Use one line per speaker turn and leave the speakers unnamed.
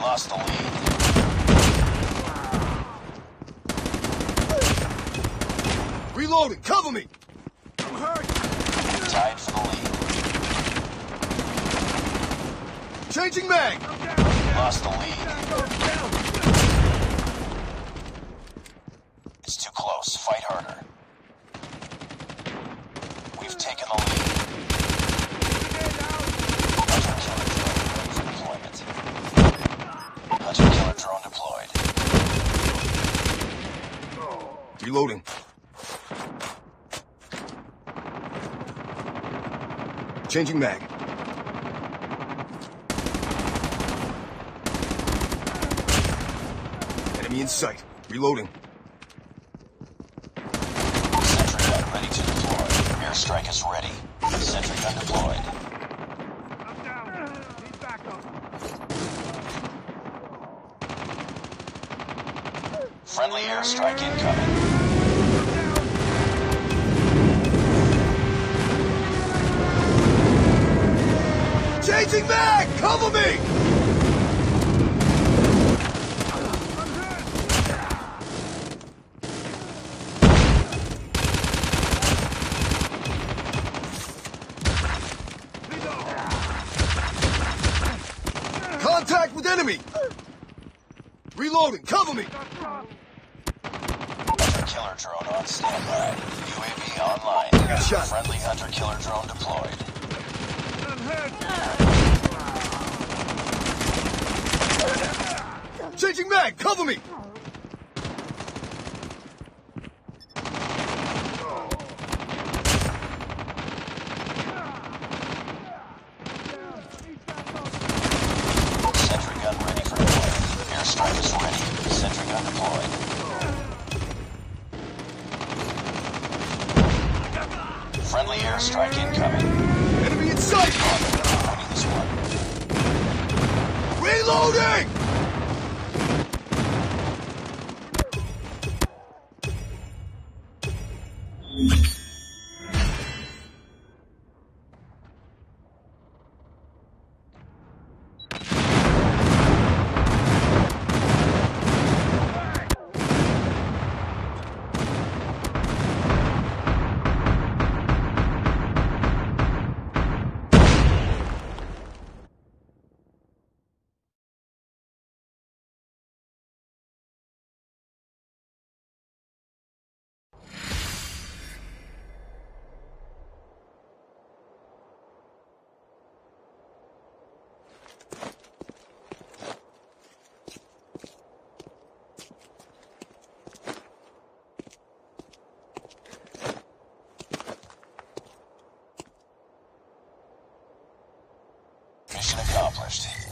lost the lead.
Reloading! Cover me!
Tied for the lead.
Changing mag!
Lost the lead. It's too close. Fight harder. We've taken the lead. Hunter killer drone ready for deployment. Hunter killer drone deployed.
Reloading. Changing mag. Enemy in sight. Reloading.
Sentry gun ready to deploy. Airstrike is ready. Sentry gun deployed.
I'm down. Need backup.
Friendly airstrike incoming.
Changing mag! Cover me! Contact with enemy! Reloading! Cover me!
Hunter killer drone on standby. UAV online. Friendly hunter killer drone deployed.
I'm hurt.
Changing mag! Cover me!
Sentry gun ready for deployment. Airstrike is ready. Sentry gun deployed. Friendly airstrike incoming.
Enemy
accomplished.